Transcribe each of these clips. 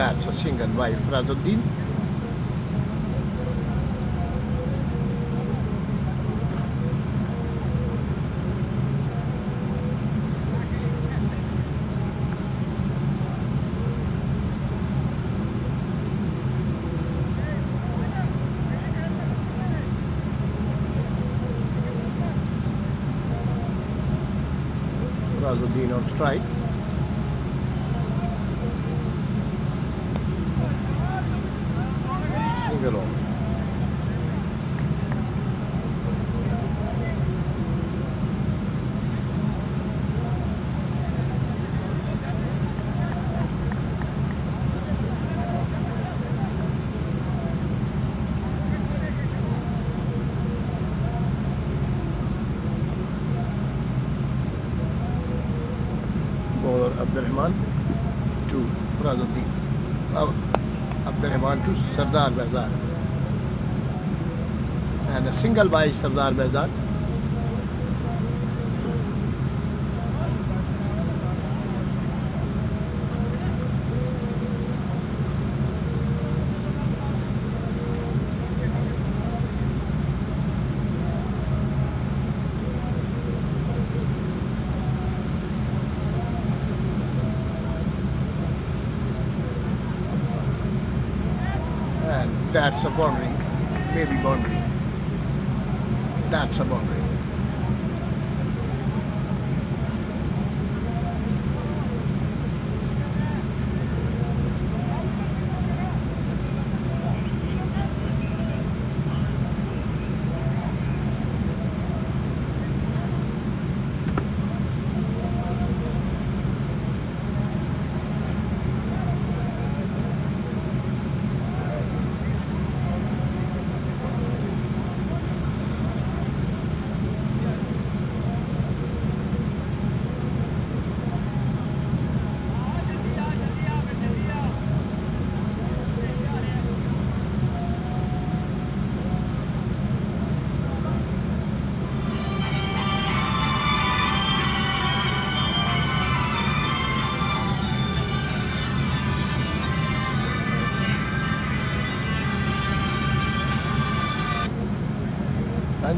that's a single by Firazuddin. Firazuddin on strike. Abdulrahman to Farazuddin Abdulrahman to Sardar Bezar and single by सरदार बेजार that's a boundary. Maybe boundary. That's a boundary.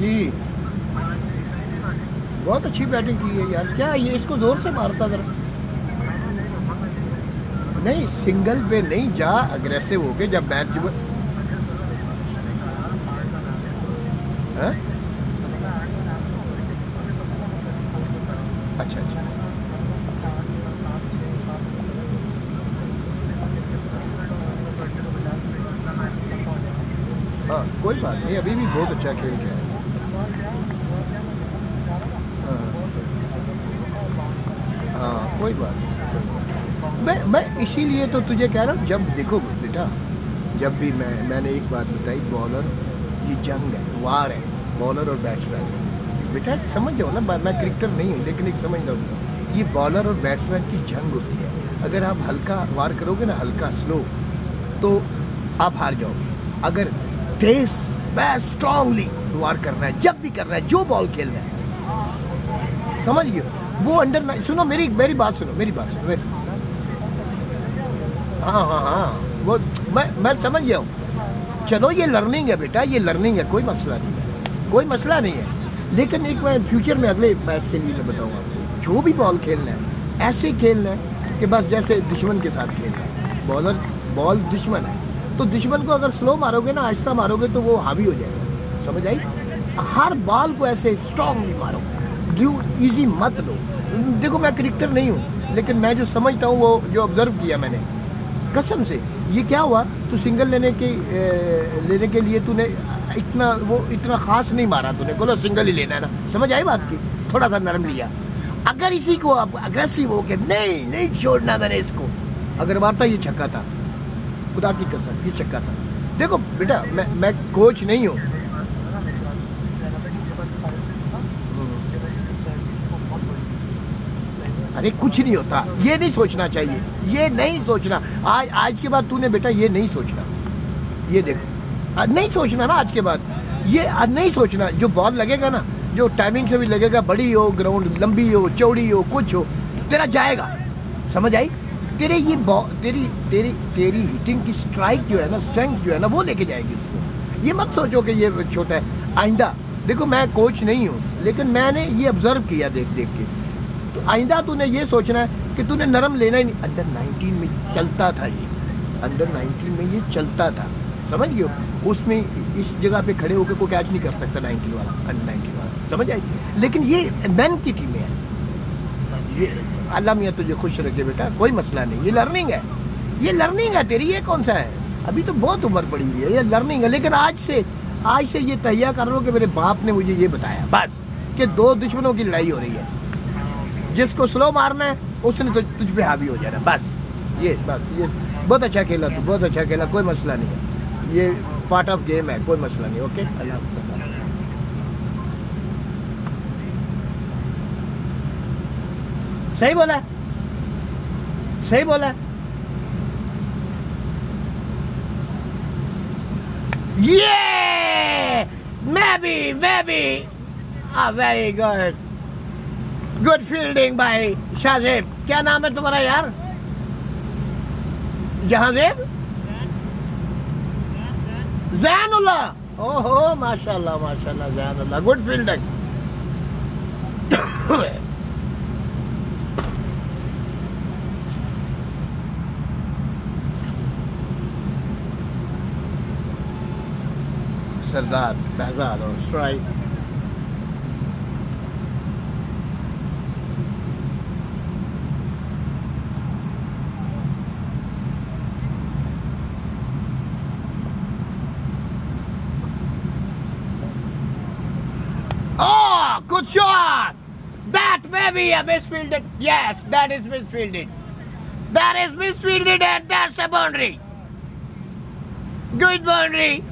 जी। बहुत अच्छी batting की है यार। क्या ये इसको ज़ोर से मारता जरा? नहीं सिंगल पे नहीं, जा अग्रेसिव होके जब मैच जो हैं? अच्छा अच्छा। हाँ कोई बात नहीं, अभी भी बहुत अच्छा खेल गया है हाँ हाँ कोई बात नहीं। मैं मैं इसीलिए तो तुझे कह रहा हूँ, जब देखो बेटा, जब भी मैं, मैंने एक बात बताई बॉलर ये जंग है, वार है बॉलर और बैट्समैन बेटा, समझ जाओ ना, मैं क्रिकेटर नहीं हूँ, लेकिन एक समझता हूँ। ये बॉलर और बैट्समैन की जंग होती है। अगर आप हल्का वार करोगे ना, हल्का स्लो तो आप हार जाओगे। अगर तेज मैं स्ट्रांगली वार करना है, जब भी करना है, जो बॉल खेलना है। समझ गए? वो अंडर सुनो, मेरी मेरी बात सुनो, मेरी बात सुनो, मेरी। हाँ हाँ हाँ वो, मैं मैं समझ गया हूँ। चलो, ये लर्निंग है बेटा, ये लर्निंग है, कोई मसला नहीं है, कोई मसला नहीं है। लेकिन एक मैं फ्यूचर में अगले मैच के लिए मैं जो भी बॉल खेलना है, ऐसे खेलना है कि बस जैसे दुश्मन के साथ खेलना है। बॉलर बॉल दुश्मन है। तो दुश्मन को अगर स्लो मारोगे ना, आहिस्ता मारोगे तो वो हावी हो जाएगा। समझ आई? हर बॉल को ऐसे स्ट्रांगली मारो। ड्यू इजी मत लो। देखो, मैं क्रिकेटर नहीं हूँ, लेकिन मैं जो समझता हूँ, वो जो ऑब्ज़र्व किया मैंने। कसम से, ये क्या हुआ? तू सिंगल लेने के लेने के लिए तूने इतना, वो इतना खास नहीं मारा तूने। बोलो सिंगल ही लेना है ना। समझ आई बात की? थोड़ा सा नरम लिया। अगर इसी को आप अग्रेसिव हो के नहीं नहीं छोड़ना मैंने इसको। अगर मारता ये छक्का था, खुदा की कसम, ये चक्का था। देखो, बेटा, मैं मैं कोच नहीं हूँ। अरे कुछ नहीं होता। ये नहीं सोचना चाहिए। ये नहीं सोचना। आज आज के बाद तूने बेटा ये नहीं सोचना। ये देखो। नहीं सोचना ना आज के बाद। ये नहीं सोचना। जो बॉल लगेगा ना, जो टाइमिंग से भी लगेगा, बड़ी हो ग्राउंड लंबी हो, चौड़ी हो, कुछ हो, तेरा जाएगा। समझ आई? तेरे ये तेरी तेरी तेरी हिटिंग की स्ट्राइक जो है ना स्ट्रेंथ जो है ना, वो लेके जाएगी उसको। ये मत सोचो कि ये छोटा है। आइंदा, देखो मैं कोच नहीं हूँ, लेकिन मैंने ये ऑब्ज़र्व किया देख देख के। आइंदा तूने ये सोचना है कि तूने नरम लेना ही नहीं। अंडर 19 में चलता था ये। अंडर 19 में ये चलता था। समझ गए उसमें इस जगह पे खड़े होकर कोई कैच नहीं कर सकता 19 वाला अंडर 19 वाला। समझ आई? लेकिन ये मैन की टीमें हैं। ये अल्लाह मियाँ तुझे खुश रखे बेटा, कोई मसला नहीं। ये लर्निंग है। ये लर्निंग है तेरी, ये कौन सा है? अभी तो बहुत उम्र पड़ी हुई है, ये लर्निंग है। लेकिन आज से आज से ये तैयार कर लो कि मेरे बाप ने मुझे ये बताया। बस, कि दो दुश्मनों की लड़ाई हो रही है। जिसको स्लो मारना है, उसने तो तुझ पे हावी हो जाना बस, ये बस, ये। बहुत अच्छा खेला तू, बहुत अच्छा खेला, कोई मसला नहीं है। ये पार्ट ऑफ़ गेम है, कोई मसला नहीं ओके अल्लाह सही बोला? सही बोला? ये मैं भी मैं भी। वेरी गुड गुड फील्डिंग भाई, शाहजेब। क्या नाम है तुम्हारा यार? जहाजेब? जैनुल्लाह। ओहो, माशाल्लाह माशाल्लाह, Zainullah. Good fielding. Sardar behzad और strike Misfielded. Yes, that is misfielded. That is misfielded and that's a boundary. Good boundary.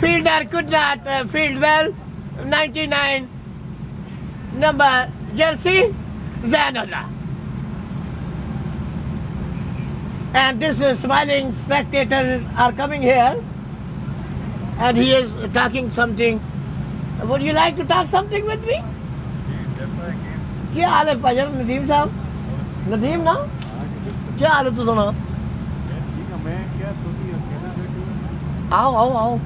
Fielder could not uh, field well. 99 number jersey, Zanola. And this is smiling spectators are coming here. And he is talking something. Would you like to talk something with me? क्या हाल है भाईजान नदीम साहब? नदीम ना? क्या हाल है तू सुना? आओ आओ आओ।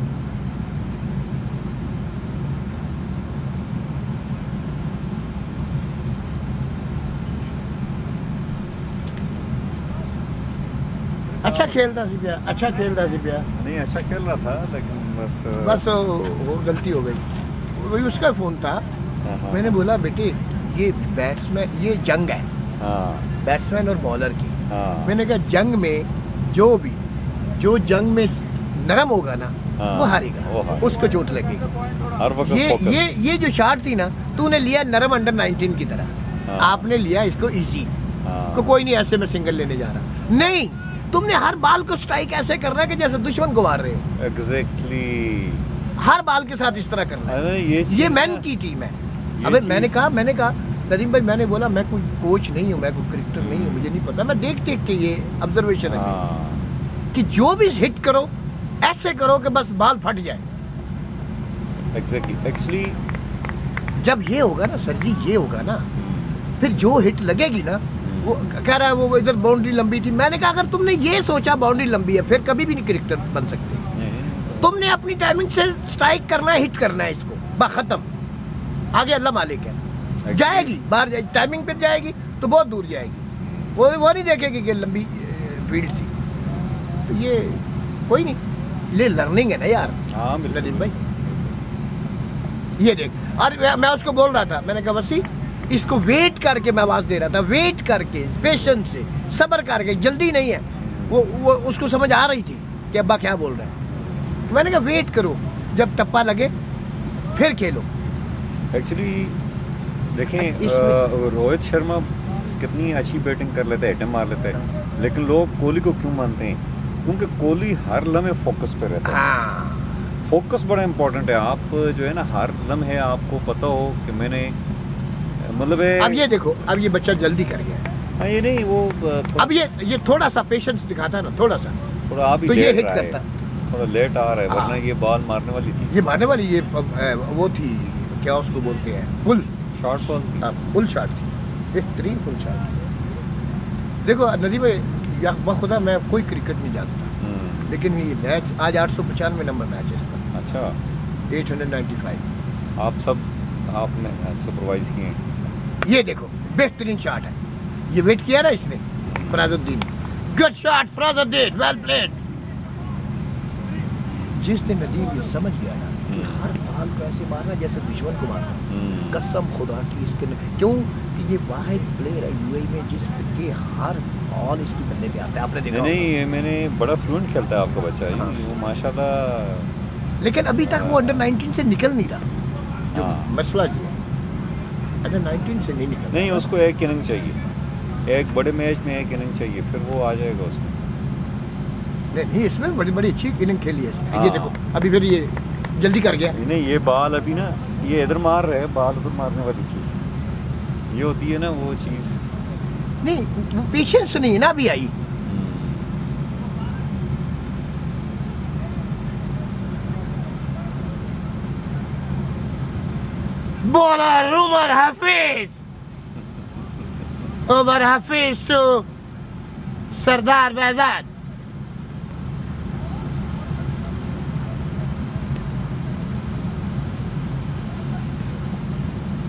अच्छा खेलता सी पिया अच्छा खेलता सी पिया नहीं अच्छा खेल रहा था लेकिन बस बस वो, वो गलती हो गई। वही उसका फ़ोन था। हाँ, हाँ, मैंने बोला बेटे ये बैट्समैन ये जंग है। हाँ। बैट्समैन और बॉलर की। हाँ। मैंने कहा जंग में जो भी जो जंग में नरम होगा ना हाँ, वो हारेगा। उसको चोट लगेगी। ये ये ये जो शॉट थी ना तूने लिया नरम अंडर 19 की तरह। हाँ। आपने लिया इसको इजी हाँ, तो कोई नहीं ऐसे में सिंगल लेने जा रहा। नहीं तुमने हर बाल को स्ट्राइक ऐसे करना है कि जैसे दुश्मन को मार रहे हो। एग्जैक्टली हर बाल के साथ इस तरह करना है। ये ये मैन की टीम है। अबे मैंने कहा मैंने कहा नदीम भाई मैंने बोला मैं कोई कोच नहीं हूँ मैं कोई क्रिकेटर नहीं हूँ मुझे नहीं पता। मैं देख देख के ये ऑब्जर्वेशन है हाँ। कि जो भी हिट करो ऐसे करो कि बस बाल फट जाए। एग्जैक्टली एक्चुअली जब ये होगा ना सर जी ये होगा ना फिर जो हिट लगेगी ना वो कह रहा है वो इधर बाउंड्री लंबी थी। मैंने कहा अगर तुमने ये सोचा बाउंड्री लंबी है फिर कभी भी नहीं क्रिकेटर बन सकते। तुमने अपनी टाइमिंग से स्ट्राइक करना है हिट करना है इसको बस खत्म। आगे अल्लाह मालिक है। जाएगी बाहर जाएगी टाइमिंग पर जाएगी तो बहुत दूर जाएगी। वो वो नहीं देखेगी कि लंबी फ़ील्ड थी। तो ये कोई नहीं ले लर्निंग है ना यार। हाँ नदीम भाई। ये देख अरे मैं- मैं उसको बोल रहा था मैंने कहा वसी इसको वेट करके मैं आवाज़ दे रहा था वेट करके पेशेंस से सब्र करके जल्दी नहीं है। वो वो उसको समझ आ रही थी कि अब्बा क्या बोल रहे हैं। तो मैंने कहा वेट करो जब टप्पा लगे फिर खेलो। एक्चुअली देखें रोहित शर्मा कितनी अच्छी बैटिंग कर लेते हैं मार लेते हैं। लेकिन लोग कोहली को क्यों मानते हैं? क्योंकि कोहली हर लम्हे फोकस पे रहता है। हाँ। फोकस बड़ा इंपॉर्टेंट है। आप जो है ना हर लम्हे आपको पता हो कि मैंने मतलब अब ये देखो अब ये बच्चा जल्दी कर गया। हाँ, ये नहीं वो अब ये ये थोड़ा सा पेशेंस दिखाता है ना थोड़ा सा। थोड़ा आप तो ये हिट करता है। थोड़ा लेट आ रहा है वरना हाँ। ये बॉल मारने वाली थी ये मारने वाली ये वो थी क्या उसको बोलते हैं? पुल शॉर्ट बॉल हाँ, फुल शॉट थी। बेहतरीन फुल शॉट देखो नदी में या खुदा मैं कोई क्रिकेट नहीं जानता। हम्म, लेकिन ये मैच आज आठ सौ पचानवे नंबर मैच है इसका। अच्छा। एट हंड्रेड नाइन्टी फाइव आप सब आपने सुपरवाइज किए ये देखो बेहतरीन शॉट है। ये वेट किया ना इसने? Farazuddin. Good shot Farazuddin well played जिस दिन नदीम ये समझ गया ना कि हम्म। हर बॉल को ऐसे मारना जैसे दुश्मन को मारना। हम्म, कसम खुदा की इसके क्यों? कि ये वाहिद प्लेयर है यूएई में जिसके हर बॉल इसकी बल्ले पे आता है। आपने देखा नहीं। ये मैंने बड़ा फ्लुएंट खेलता है आपका बच्चा ये हाँ। वो माशाल्लाह लेकिन अभी तक वो अंडर 19 से निकल नहीं रहा। जो हाँ। मसला ये है। अंडर 19 से नहीं निकल नहीं उसको एक इनिंग चाहिए। एक बड़े मैच में एक इनिंग चाहिए फिर वो आ जाएगा उसमें। नहीं नहीं इसमें बड़ी बड़ी अच्छी इनिंग खेली है इसने। हाँ। ये देखो अभी फिर ये जल्दी कर गया। नहीं ये बाल अभी ना ये इधर मार रहे हैं बाल उधर मारने वाली चीज़। ये होती है ना वो चीज़। नहीं पेशेंस नहीं ना अभी आई। बॉलर उमर हफीज। उमर हफीज टू सरदार बेजाद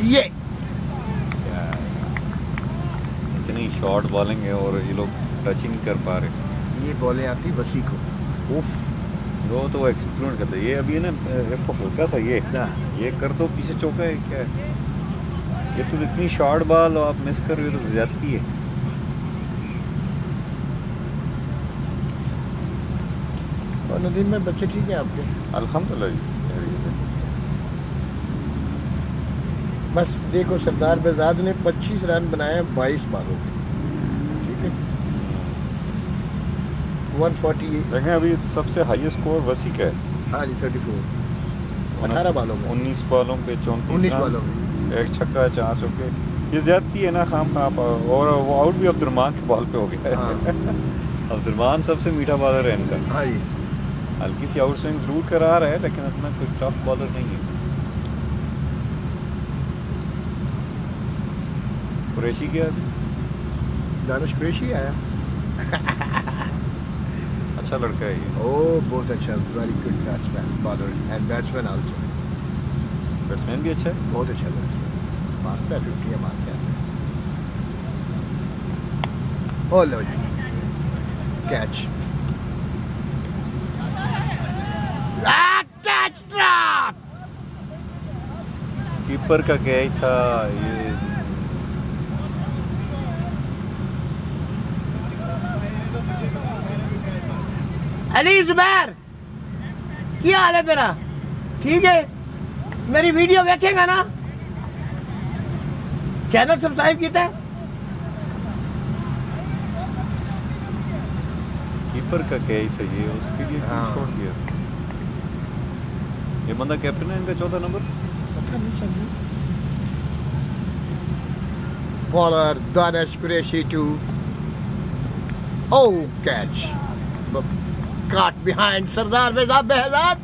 ये। इतनी शॉर्ट बॉलिंग है और ये लोग टच ही नहीं कर पा रहे। ये बॉलें आती वसी को। उफ वो तो एक्सप्लोर करते ये अभी है ना इसको हल्का सा ये ये कर दो पीछे चौका है क्या? है ये तो इतनी शॉर्ट बॉल आप मिस कर रहे हो तो ज्यादती है। और नदीम में बच्चे ठीक है आपके? अल्हम्दुलिल्लाह जी बस देखो सरदार बेजाद ने 25 रन बनाए 22 बालों में ठीक है? 148 देखें अभी सबसे हाईएस्ट स्कोर वसी का है। हाँ जी 34 अठारह बालों में। उन्नीस बॉलों पे चौंतीस 19 बालों में। एक छक्का चार चौके ये ज्यादती है ना खाम खाम और वो आउट भी अब्दुलरमान के बॉल पे हो गया है। हाँ। अब्दुलरमान सबसे मीठा बॉलर है इनका। हाँ जी। हल्की सी आउट स्विंग ज़रूर करा रहा है लेकिन इतना कुछ टफ बॉलर नहीं है। कुरैशी क्या दानिश कुरैशी आया। अच्छा लड़का है ये। ओ बहुत अच्छा very good batsman bowler and batsman also batsman भी अच्छा है? बहुत अच्छा बैट्समैन मारता है ड्यूटियाँ मारता है। ओ लो जी। कैच कीपर का ही था ये। अली जुबैर क्या हाल है तेरा? ठीक है? मेरी वीडियो देखेगा ना? चैनल सब्सक्राइब किया है कीपर का क्या ही था ये? उसके लिए हाँ। छोड़ दिया इसने? ये बंदा कैप्टन है इनका चौथा number Bowler Danish Qureshi to Oh catch. cart behind Sardar Behzad Behzad.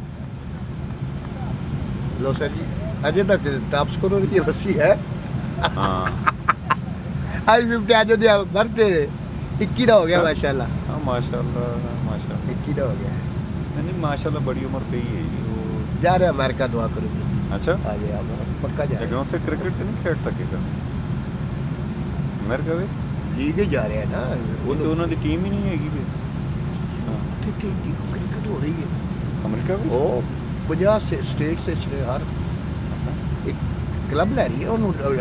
लो सर जी अजय ना टॉप स्कोर ये वसी है। हाँ। आज फिफ्टी आज दिया भरते इक्कीरा हो गया माशाल्लाह। हाँ माशाल्लाह माशाल्लाह। इक्कीरा हो गया। नहीं माशाल्लाह बड़ी उम्र पे ही है वो। जा रहे अमेरिका दुआ करूँगी अच्छा? आ गया पक्का जा रहे से क्रिकेट तो नहीं खेल सकेगा। अमेरिका में? लीग जा रहे हैं ना। वो तो उन्होंने टीम ही नहीं हैगी ਹੈਗੀ ਵੀ ਹਾਂ क्रिकेट हो रही है ਅਮਰੀਕਾ ਵਿੱਚ ਉਹ 50 से स्टेट से चले हर एक क्लब ਲੈ ਰਹੀ ਹੈ ਉਹਨੂੰ ਅਹ,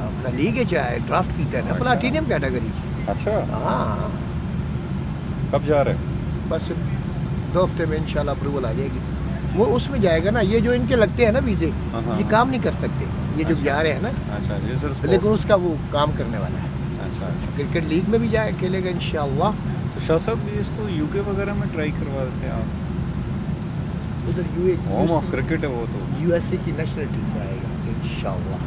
ਆਪਣਾ ਲੀਗ ਚ ਆਇਆ ਡਰਾਫਟ ਕੀਤਾ ਹੈ ਨਾ ਅੱਛਾ। प्लाटिनियम कैटेगरी अच्छा हाँ कब जा रहे हैं बस दो हफ्ते में इंशाल्लाह अप्रूवल आ जाएगी वो उसमें जाएगा ना ये जो इनके लगते हैं ना वीजे हाँ, हाँ, ये हाँ। काम नहीं कर सकते ये जो अच्छा। जा रहे हैं ना अच्छा जी सर लेकिन उसका वो काम करने वाला है अच्छा अच्छा क्रिकेट लीग में भी जाए खेलेगा इंशाल्लाह तो शाह साहब इसको यूके वगैरह में ट्राई करवा देते हैं आप। उधर यूए होम ऑफ़ क्रिकेट है वो तो। यूएसए की नेशनल टीम में आएगा इंशाल्लाह।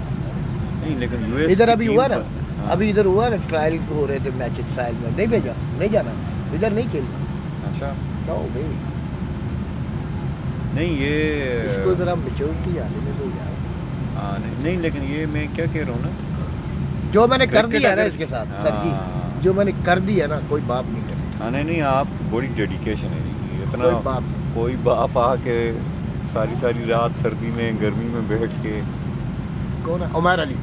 नहीं लेकिन यूएस इधर अभी हुआ ना? हाँ। अभी इधर हुआ ना? ट्रायल हो रहे थे मैच ट्रायल में। नहीं भेजा नहीं जाना। इधर नहीं खेलना। अच्छा। नो भाई नहीं ये इसको जरा मेच्योरिटी आने में दो यार हाँ, नहीं, नहीं लेकिन ये मैं क्या कह रहा हूँ ना? जो मैंने कर दिया है ना इसके साथ सर जी हाँ, जो मैंने कर दिया ना कोई बाप नहीं। हाँ नहीं नहीं आप बड़ी डेडिकेशन है। इतना कोई बाप। कोई बाप आके सारी सारी रात सर्दी में गर्मी में बैठ के। कौन है? उमर अली।